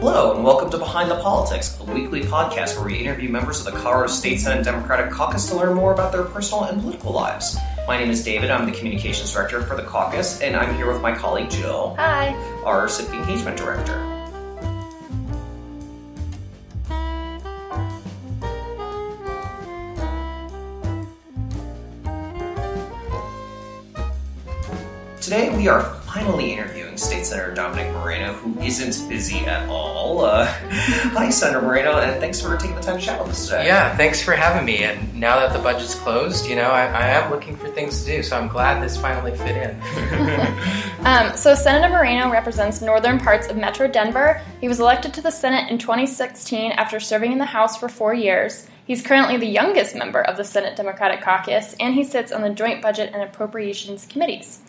Hello, and welcome to Behind the Politics, a weekly podcast where we interview members of the Colorado State Senate Democratic Caucus to learn more about their personal and political lives. My name is David, I'm the Communications Director for the caucus, and I'm here with my colleague Jill, Hi. our Civic Engagement Director. Today we are finally interviewing State Senator Dominick Moreno, who isn't busy at all. Uh, hi, Senator Moreno, and thanks for taking the time to chat with us today. Yeah, thanks for having me. And now that the budget's closed, you know, I, I am looking for things to do. So I'm glad this finally fit in. Um, so, Senator Moreno represents northern parts of Metro Denver. He was elected to the Senate in 2016 after serving in the House for four years. He's currently the youngest member of the Senate Democratic Caucus, and he sits on the Joint Budget and Appropriations Committees.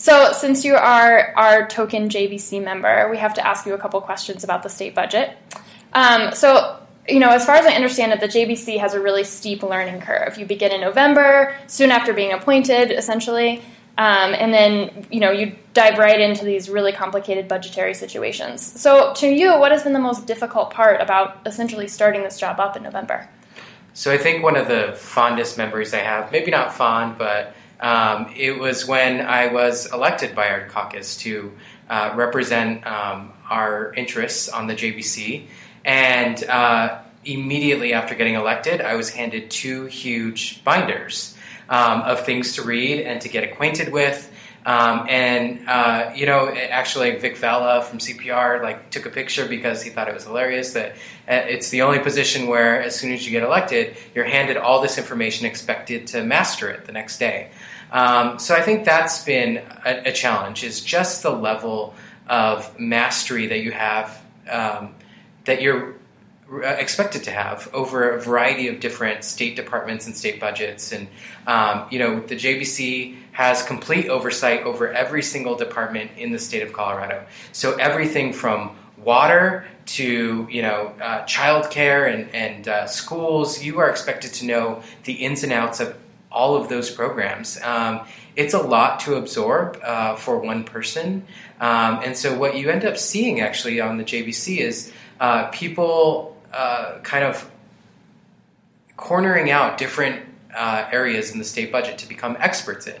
So, since you are our token JBC member, we have to ask you a couple questions about the state budget. Um, so, you know, as far as I understand it, the JBC has a really steep learning curve. You begin in November, soon after being appointed, essentially, um, and then you know you dive right into these really complicated budgetary situations. So, to you, what has been the most difficult part about essentially starting this job up in November? So I think one of the fondest memories I have, maybe not fond, but um, it was when I was elected by our caucus to uh, represent um, our interests on the JBC. And uh, immediately after getting elected, I was handed two huge binders um, of things to read and to get acquainted with. Um, and uh, you know, actually, Vic Vela from CPR like took a picture because he thought it was hilarious that uh, it's the only position where, as soon as you get elected, you're handed all this information, expected to master it the next day. Um, so I think that's been a, a, challenge. Is just the level of mastery that you have um, that you're expected to have over a variety of different state departments and state budgets. And, um, you know, the JBC has complete oversight over every single department in the state of Colorado. So everything from water to, you know, uh, childcare and, and uh, schools, you are expected to know the ins and outs of all of those programs. Um, it's a lot to absorb uh, for one person. Um, and so what you end up seeing actually on the JBC is uh, people uh, kind of cornering out different uh, areas in the state budget to become experts in.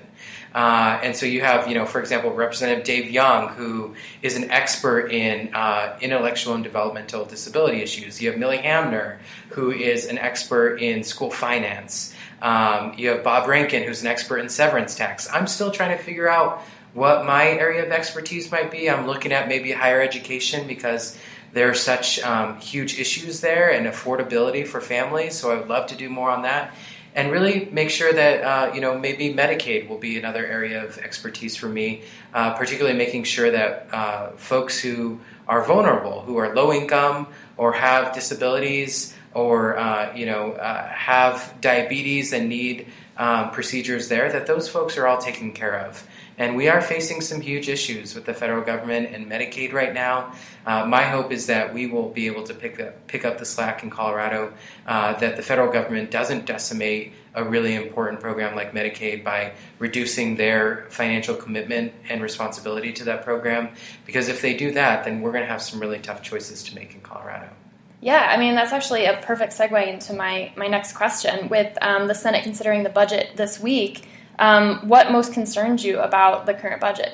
Uh, and so you have, you know, for example, Representative Dave Young, who is an expert in uh, intellectual and developmental disability issues. You have Millie Hamner, who is an expert in school finance. Um, you have Bob Rankin, who's an expert in severance tax. I'm still trying to figure out what my area of expertise might be. I'm looking at maybe higher education because there are such um, huge issues there and affordability for families. So I would love to do more on that, and really make sure that uh, you know maybe Medicaid will be another area of expertise for me, uh, particularly making sure that uh, folks who are vulnerable, who are low income or have disabilities or uh, you know uh, have diabetes and need um, procedures there, that those folks are all taken care of. And we are facing some huge issues with the federal government and Medicaid right now. Uh, my hope is that we will be able to pick up, pick up the slack in Colorado, uh, that the federal government doesn't decimate a really important program like Medicaid by reducing their financial commitment and responsibility to that program. Because if they do that, then we're going to have some really tough choices to make in Colorado. Yeah, I mean that's actually a perfect segue into my my next question. With um, the Senate considering the budget this week, um, what most concerns you about the current budget?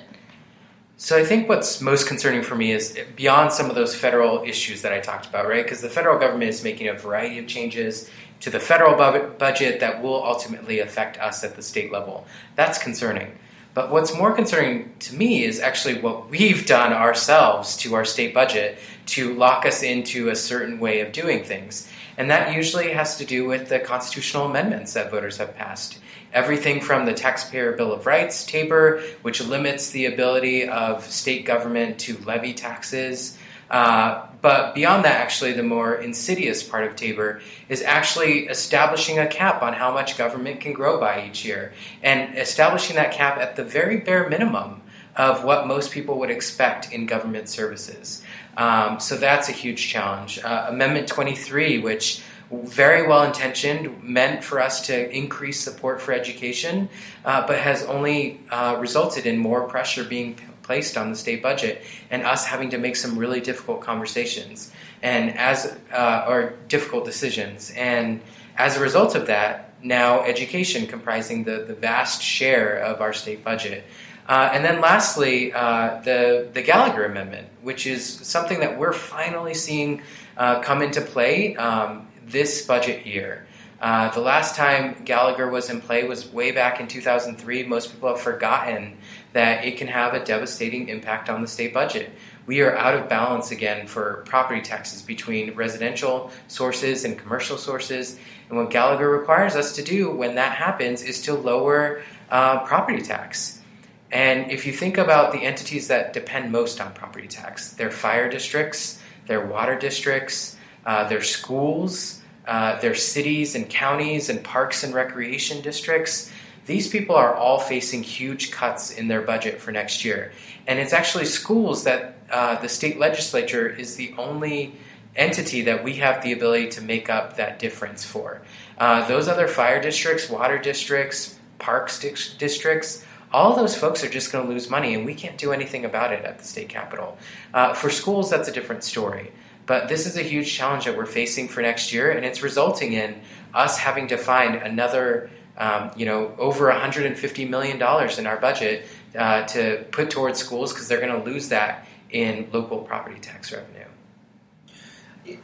So I think what's most concerning for me is beyond some of those federal issues that I talked about, right? Because the federal government is making a variety of changes to the federal bu- budget that will ultimately affect us at the state level. That's concerning. But what's more concerning to me is actually what we've done ourselves to our state budget to lock us into a certain way of doing things. And that usually has to do with the constitutional amendments that voters have passed. Everything from the Taxpayer Bill of Rights, TABOR, which limits the ability of state government to levy taxes, uh, but beyond that, actually, the more insidious part of Tabor is actually establishing a cap on how much government can grow by each year and establishing that cap at the very bare minimum of what most people would expect in government services. Um, so that's a huge challenge. Uh, Amendment 23, which very well intentioned, meant for us to increase support for education, uh, but has only uh, resulted in more pressure being placed on the state budget, and us having to make some really difficult conversations and as uh, or difficult decisions. And as a result of that, now education comprising the, the vast share of our state budget. Uh, and then lastly, uh, the, the Gallagher Amendment, which is something that we're finally seeing uh, come into play um, this budget year. Uh, the last time Gallagher was in play was way back in 2003. Most people have forgotten that it can have a devastating impact on the state budget. We are out of balance again for property taxes between residential sources and commercial sources. And what Gallagher requires us to do when that happens is to lower uh, property tax. And if you think about the entities that depend most on property tax, their fire districts, their water districts, uh, their schools, uh, their cities and counties and parks and recreation districts, these people are all facing huge cuts in their budget for next year. And it's actually schools that uh, the state legislature is the only entity that we have the ability to make up that difference for. Uh, those other fire districts, water districts, parks di- districts, all those folks are just going to lose money, and we can't do anything about it at the state capitol. Uh, for schools, that's a different story. But this is a huge challenge that we're facing for next year, and it's resulting in us having to find another, um, you know, over 150 million dollars in our budget uh, to put towards schools because they're going to lose that in local property tax revenue.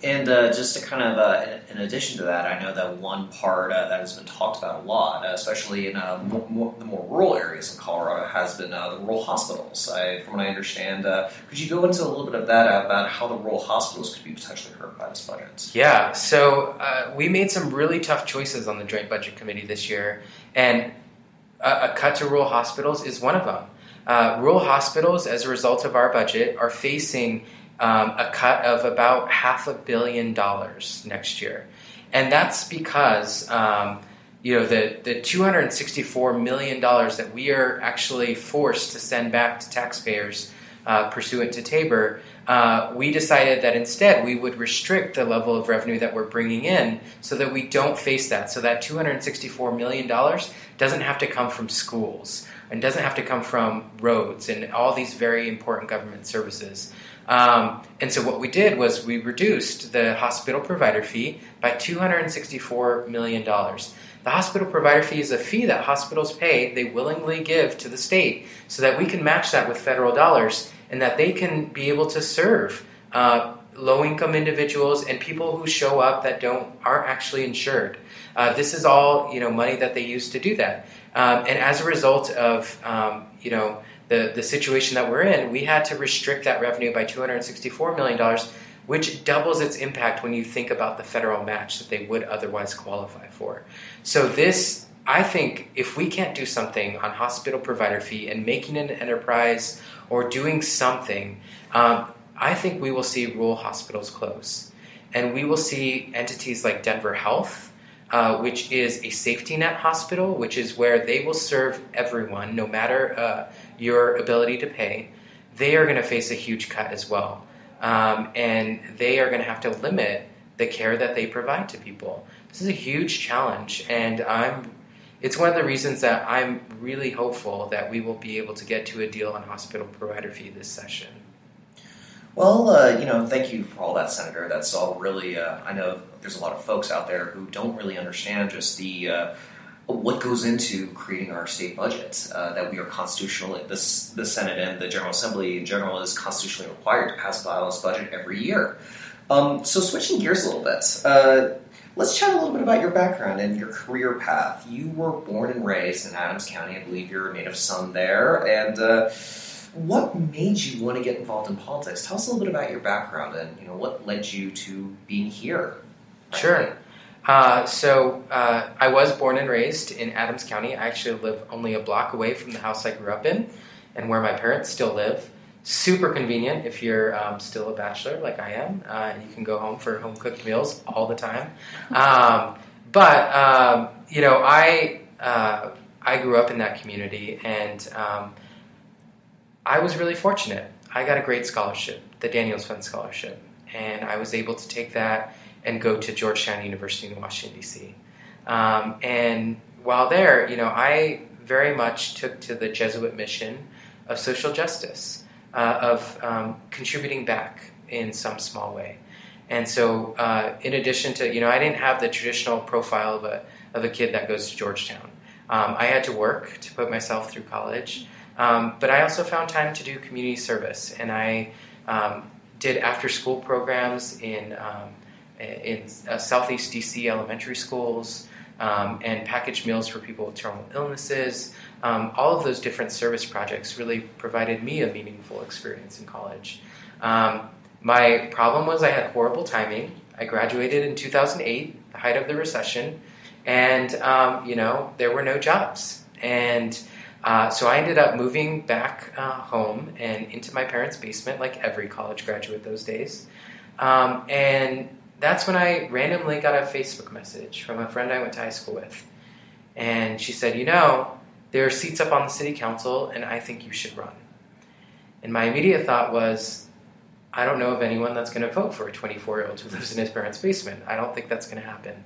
And uh, just to kind of, uh, in, addition to that, I know that one part uh, that has been talked about a lot, uh, especially in uh, more, more, the more rural areas of Colorado, has been uh, the rural hospitals. I, from what I understand, could you go into a little bit of that about how the rural hospitals could be potentially hurt by this budget? Yeah, so we made some really tough choices on the Joint Budget Committee this year, and a, a cut to rural hospitals is one of them. rural hospitals, as a result of our budget, are facing um, a cut of about half a billion dollars next year. And that's because um, you know the, the $264 million that we are actually forced to send back to taxpayers uh, pursuant to Tabor, uh, we decided that instead we would restrict the level of revenue that we're bringing in so that we don't face that. So that $264 million doesn't have to come from schools and doesn't have to come from roads and all these very important government services. Um, and so what we did was we reduced the hospital provider fee by $264 million. The hospital provider fee is a fee that hospitals pay, they willingly give to the state, so that we can match that with federal dollars and that they can be able to serve uh, low income individuals and people who show up that don't aren't actually insured. Uh, this is all you know money that they use to do that. Um, and as a result of um, you know the, the situation that we're in, we had to restrict that revenue by $264 million, which doubles its impact when you think about the federal match that they would otherwise qualify for. So, this, I think, if we can't do something on hospital provider fee and making an enterprise or doing something, um, I think we will see rural hospitals close. And we will see entities like Denver Health uh, which is a safety net hospital, which is where they will serve everyone, no matter uh, your ability to pay. They are going to face a huge cut as well. Um, and they are going to have to limit the care that they provide to people. This is a huge challenge, and I'm. It's one of the reasons that I'm really hopeful that we will be able to get to a deal on hospital provider fee this session. Well, uh, you know, thank you for all that, Senator. That's all really. Uh, I know there's a lot of folks out there who don't really understand just the uh, what goes into creating our state budget. Uh, that we are constitutionally, the the Senate and the General Assembly in general is constitutionally required to pass a balanced budget every year. Um, so, switching gears a little bit. Uh, let's chat a little bit about your background and your career path. You were born and raised in Adams County. I believe you're a native son there, and uh, what made you want to get involved in politics? Tell us a little bit about your background and you know what led you to being here. Sure. Uh, so uh, I was born and raised in Adams County. I actually live only a block away from the house I grew up in, and where my parents still live. Super convenient if you're um, still a bachelor like I am. Uh, you can go home for home cooked meals all the time. Um, but um, you know, I uh, I grew up in that community, and um, I was really fortunate. I got a great scholarship, the Daniels Fund Scholarship, and I was able to take that and go to Georgetown University in Washington, D.C. Um, and while there, you know, I very much took to the Jesuit mission of social justice, uh, of um, contributing back in some small way. And so, uh, in addition to, you know, I didn't have the traditional profile of a, of a kid that goes to Georgetown. Um, I had to work to put myself through college, um, but I also found time to do community service, and I um, did after school programs in um, in uh, Southeast DC elementary schools um, and packaged meals for people with terminal illnesses. Um, all of those different service projects really provided me a meaningful experience in college. Um, my problem was I had horrible timing. I graduated in 2008, the height of the recession, and um, you know there were no jobs. And uh, so I ended up moving back uh, home and into my parents' basement, like every college graduate those days. Um, and that's when I randomly got a Facebook message from a friend I went to high school with. And she said, You know, there are seats up on the city council, and I think you should run. And my immediate thought was, I don't know of anyone that's going to vote for a 24 year old who lives in his parents' basement. I don't think that's going to happen.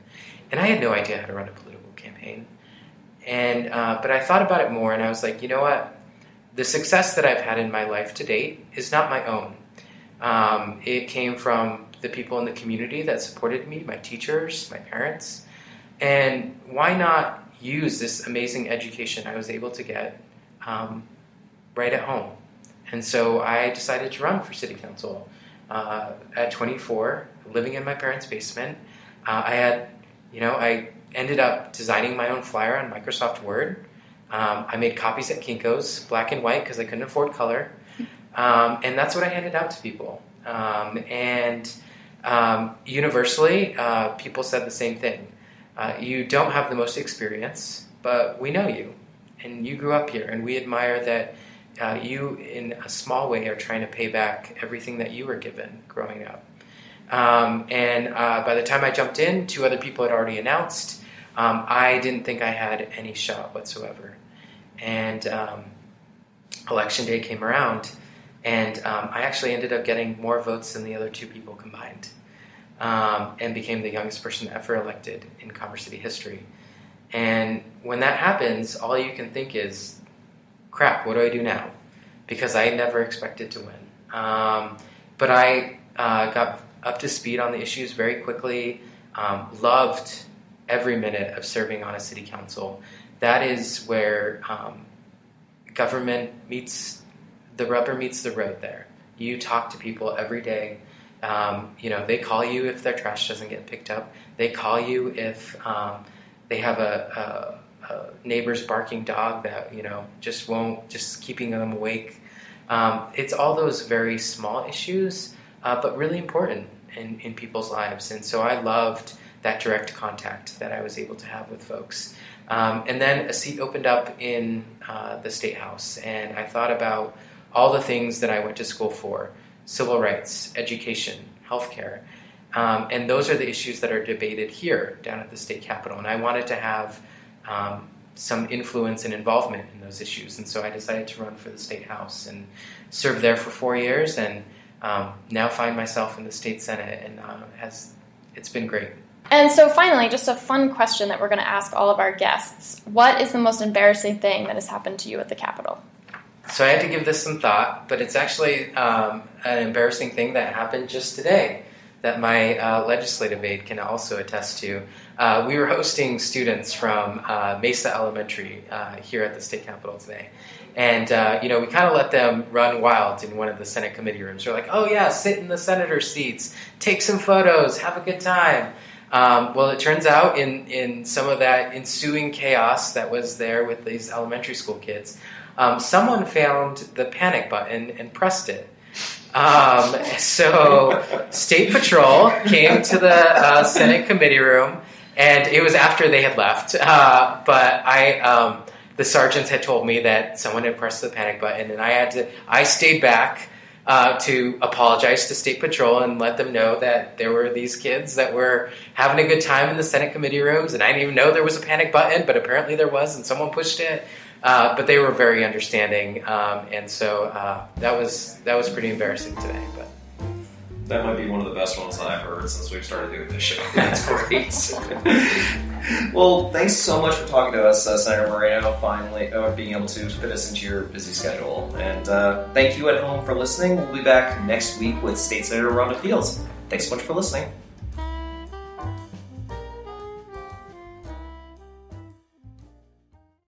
And I had no idea how to run a political campaign. And uh, but I thought about it more, and I was like, you know what? The success that I've had in my life to date is not my own. Um, it came from the people in the community that supported me, my teachers, my parents. And why not use this amazing education I was able to get um, right at home? And so I decided to run for city council uh, at 24, living in my parents' basement. Uh, I had, you know, I ended up designing my own flyer on Microsoft Word. Um, I made copies at Kinko's, black and white, because I couldn't afford color. Um, and that's what I handed out to people. Um, and um, universally, uh, people said the same thing. Uh, you don't have the most experience, but we know you, and you grew up here, and we admire that uh, you, in a small way, are trying to pay back everything that you were given growing up. Um, and uh, by the time I jumped in, two other people had already announced. Um, I didn't think I had any shot whatsoever. And um, election day came around, and um, I actually ended up getting more votes than the other two people combined um, and became the youngest person ever elected in Commerce City history. And when that happens, all you can think is, crap, what do I do now? Because I never expected to win. Um, but I uh, got up to speed on the issues very quickly, um, loved every minute of serving on a city council. That is where um, government meets the rubber meets the road there. You talk to people every day um, you know, they call you if their trash doesn't get picked up. They call you if um, they have a, a, a, neighbor's barking dog that you know just won't just keeping them awake. Um, it's all those very small issues, uh, but really important in, in people's lives. And so I loved that direct contact that I was able to have with folks. Um, and then a seat opened up in uh, the state house, and I thought about all the things that I went to school for civil rights, education, healthcare. Um, and those are the issues that are debated here down at the state capitol. And I wanted to have um, some influence and involvement in those issues. And so I decided to run for the state house and serve there for four years. And um, now find myself in the state senate, and uh, has it's been great. And so, finally, just a fun question that we're going to ask all of our guests: What is the most embarrassing thing that has happened to you at the Capitol? So I had to give this some thought, but it's actually um, an embarrassing thing that happened just today that my uh, legislative aide can also attest to. Uh, we were hosting students from uh, Mesa Elementary uh, here at the state capitol today. And, uh, you know, we kind of let them run wild in one of the Senate committee rooms. They're like, oh, yeah, sit in the senator seats, take some photos, have a good time. Um, well, it turns out in, in some of that ensuing chaos that was there with these elementary school kids, um, someone found the panic button and pressed it. Um, so State Patrol came to the uh, Senate committee room, and it was after they had left. Uh, but I, um, the sergeants had told me that someone had pressed the panic button, and I had to. I stayed back. Uh, to apologize to State Patrol and let them know that there were these kids that were having a good time in the Senate committee rooms, and I didn't even know there was a panic button, but apparently there was, and someone pushed it. Uh, but they were very understanding, um, and so uh, that was that was pretty embarrassing today. But That might be one of the best ones that I've heard since we've started doing this show. That's great. well, thanks so much for talking to us, uh, Senator Moreno, finally uh, being able to fit us into your busy schedule. And uh, thank you at home for listening. We'll be back next week with State Senator Rhonda Fields. Thanks so much for listening.